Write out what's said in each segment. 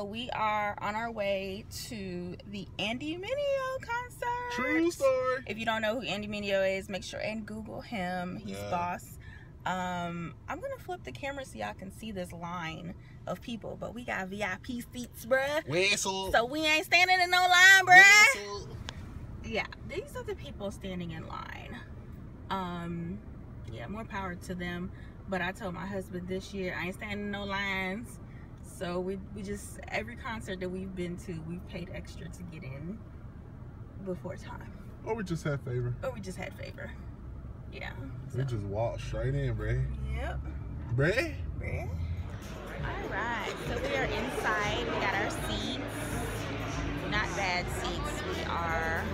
So we are on our way to the Andy Mineo concert. True story. If you don't know who Andy Mineo is, make sure and Google him. He's Yeah. boss. Um, I'm gonna flip the camera so y'all can see this line of people, but we got VIP seats, bruh. Whistle. So we ain't standing in no line, bruh. Whistle. Yeah, these are the people standing in line. Um, yeah, more power to them. But I told my husband this year I ain't standing in no lines. So we we just every concert that we've been to, we've paid extra to get in before time. Or we just had favor. Or we just had favor. Yeah. We just walked straight in, Bray. Yep. Bray? All right, so we are inside. We got our seats. Not bad seats. We are.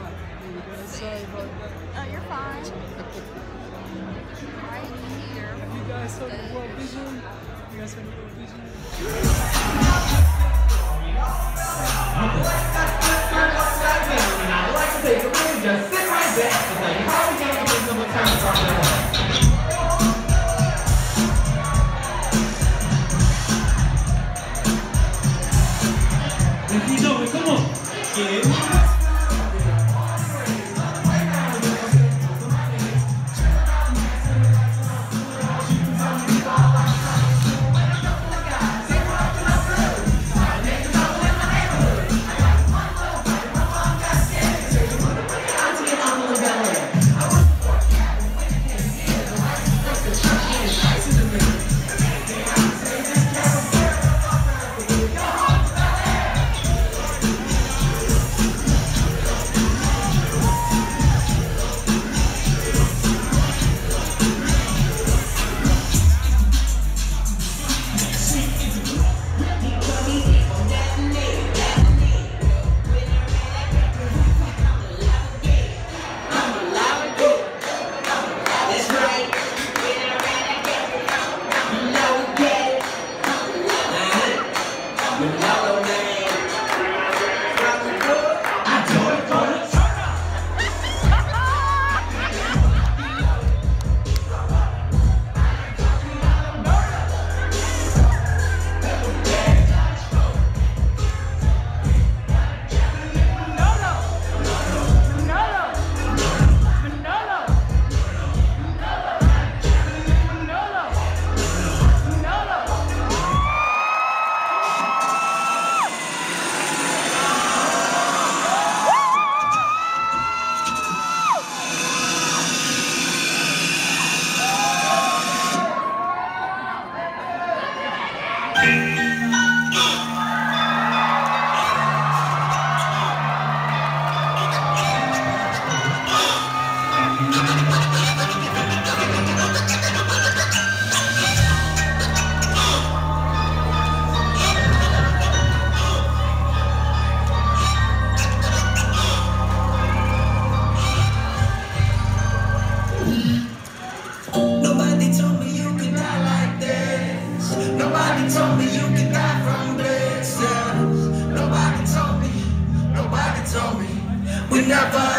Sorry about. Oh, you're fine. Right here. Have You guys saw the World Vision? You guys saw the World Vision? 아 never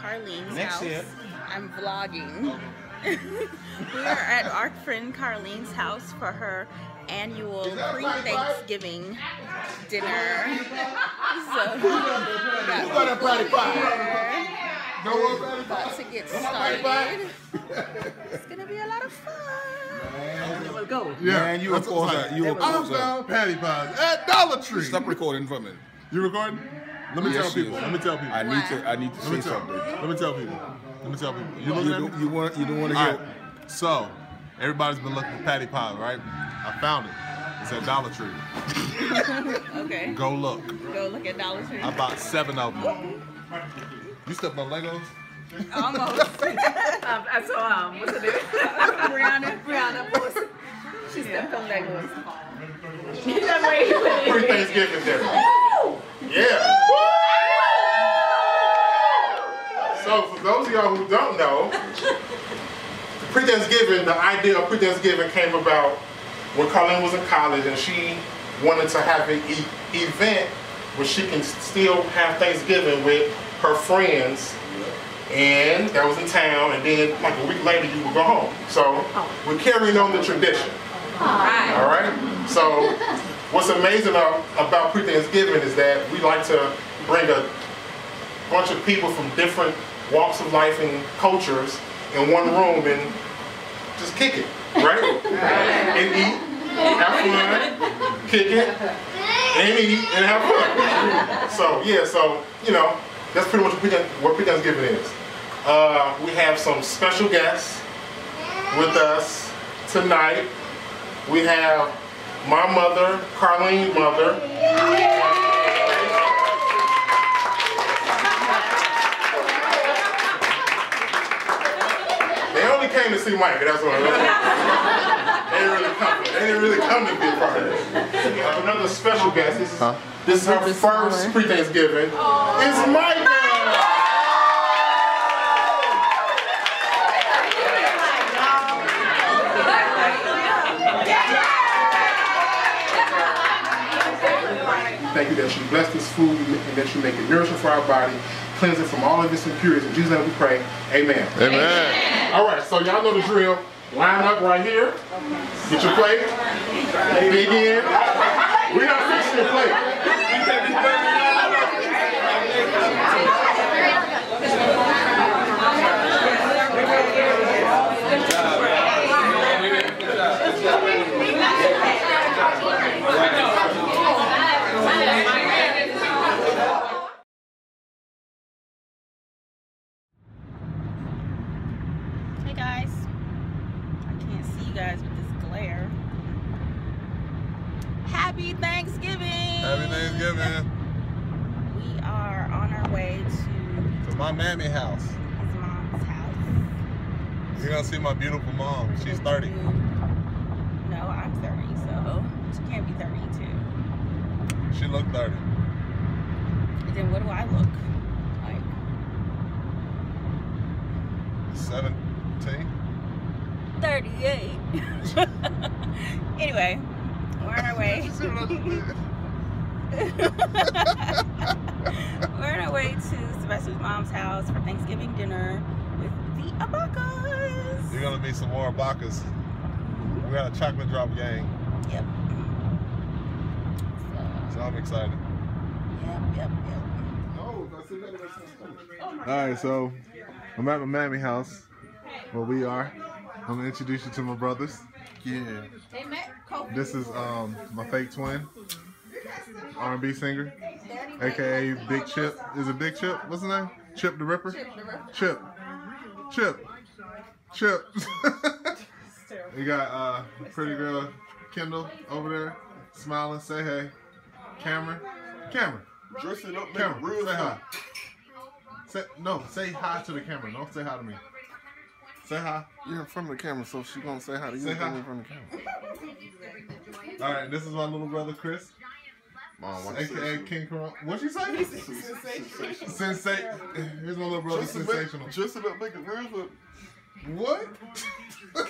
Carlene's Next house. year. I'm vlogging. we are at our friend Carlene's house for her annual pre-Thanksgiving dinner. So we got people here about to get started. It's gonna be a lot of fun. Yeah, Man, you that's a what I'm closer. saying. You a I'm down Patti pies at Dollar Tree. Stop recording for me. You recording? Let me Yes, tell people. is. Let me tell people. I need to. I need to Let say tell. something. Let me tell people. Let me tell people. You You, don't, you want. You don't want to hear. right. So, everybody's been looking for Patti pie, right? I found it. It's at Dollar Tree. Okay, Go look. go look at Dollar Tree. I bought seven of them. You stepped on Legos? Almost. Um, I saw um, what's her name? Brianna. Brianna post. She stepped on Legos. That's where he put it. Pre-Thanksgiving dinner. Yeah. So for those of y'all who don't know, pre-Thanksgiving, the idea of pre-Thanksgiving came about when Colleen was in college and she wanted to have an e- event where she can still have Thanksgiving with her friends. And that was in town, and then like a week later you would go home. So oh. we're carrying on the tradition. All right. So, what's amazing about pre-Thanksgiving is that we like to bring a bunch of people from different walks of life and cultures in one room and just kick it, right? and eat, have fun, kick it, and eat and have fun. So yeah, so you know that's pretty much what pre-Thanksgiving is. Uh, we have some special guests with us tonight. We have my mother, Carlene's mother. They only came to see Mike, that's what. They didn't really come. They didn't really come to be a part of this. We have another special guest. This is, this is her first pre-Thanksgiving. It's Micah. Thank you that you bless this food and that you make it nourishing for our body, cleanse it from all of its impurities. In Jesus' name we pray. Amen. Amen. All right, so y'all know the drill. Line up right here. Get your plate. Dig in. We're not fixing your plate. Hey guys. I can't see you guys with this glare. Happy Thanksgiving! Happy Thanksgiving We are on our way to to my mammy house. his mom's house. You're gonna see my beautiful mom. She's 30. No, I'm 30, so she can't be 32. She looked 30. And then what do I look like? 17. 38. anyway, we're on our way. we're on our way to Sylvester's mom's house for Thanksgiving dinner with the Abakahs. You're gonna meet some more Bakahs. We got a chocolate drop gang, Yep. so I'm excited. Yep, yep, yep. All right, so I'm at my mammy house, where we are. I'm gonna introduce you to my brothers. Yeah. This is um my fake twin, R&B singer, aka Big Chip. Is it Big Chip? What's his name? Chip the Ripper. Chip. Chip. Chip. we got uh pretty girl Kendall over there, smiling. Say hey. Cameron. Cameron. Dressing up, Cameron. Say hi. Say no. Say hi to the camera. Don't say hi to me. Say hi. You're in front of the camera, so she gonna say hi to you Say hi. in front of the camera. All right. This is my little brother Chris. Mom, what AKA King Corona. What'd you say? Sensation. Here's my little brother, sensational. Dressing up, make it real. But What?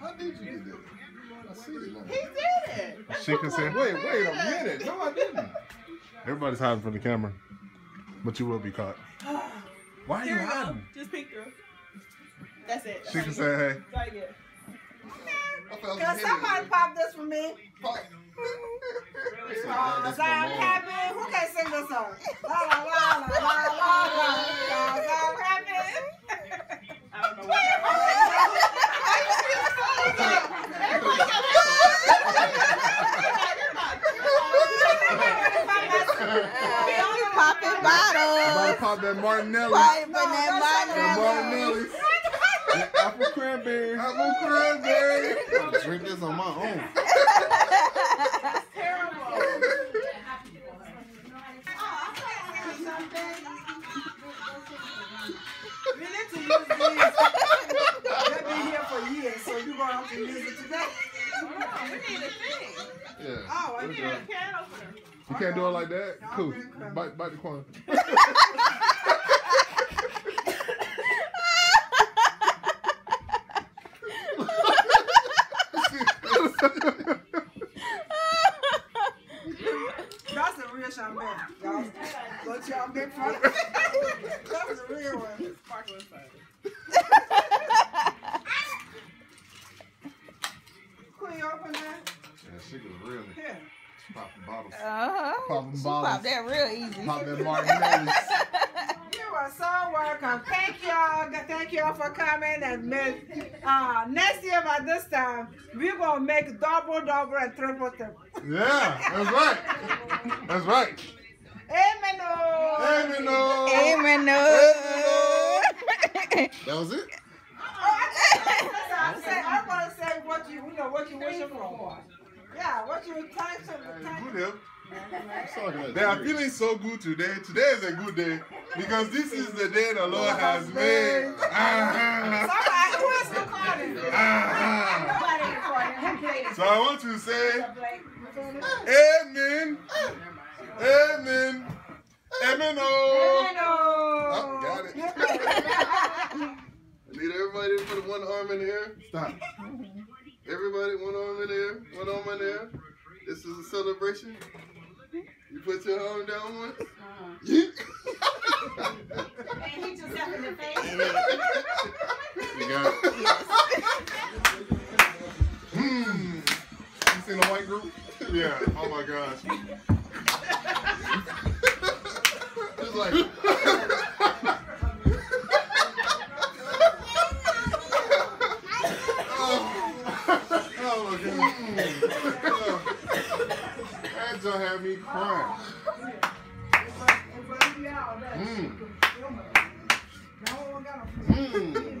how did you do that? I see it now. She can say, Wait, wait a minute. No, I didn't. everybody's hiding from the camera. But you will be caught. Why are you Here we go. hiding? Just peek through. That's it. She can say hey. Right here. Cause somebody pop this for me. Cause uh, I'm happy. Who can sing this song? La la la la la la la. Cause I'm happy. I don't know what. Popping bottles. Somebody pop that Martinelli. Piping That that Martinelli. Apple cranberry. Apple cranberry. I drink this on my own. We need to use these. They've been here for years, so you're gonna have to use it today. Yeah. Oh, I We're need done. You can't do it like that? Cool. Bite, bite the corner. That's a real champagne. Y'all, what y'all big for? That's a real one. Sparkling cider. Can you open that? Yeah, she was really Here. popping bottles. Uh-huh. Popping She bottles. popped that real easy. Pop that Martinelli. You are so welcome. Thank y'all. Thank y'all for coming and make, uh, next year by this time, we're gonna make double, double, and triple, triple. Yeah, that's right. That's right. Amen. oh. Amen. Amen. That was it? I'm saying, I want to say what you, you know, what you wishing for. Yeah, what you trying to, trying Good help. They are feeling so good today. Today is a good day because this is the day the Lord has made. Ah, Somebody, who is recording? ah. So I want to say, Amen. Amen. Amen. Oh. Oh, got it. I need everybody to put one arm in the air. Stop. Everybody, one arm in the air. One arm in the air. This is a celebration. You put your arm down once. You got it. Hmm. You seen the white group? Yeah. Oh my gosh. Just like. Oh my goodness. Just had me crying. Mm. Mm.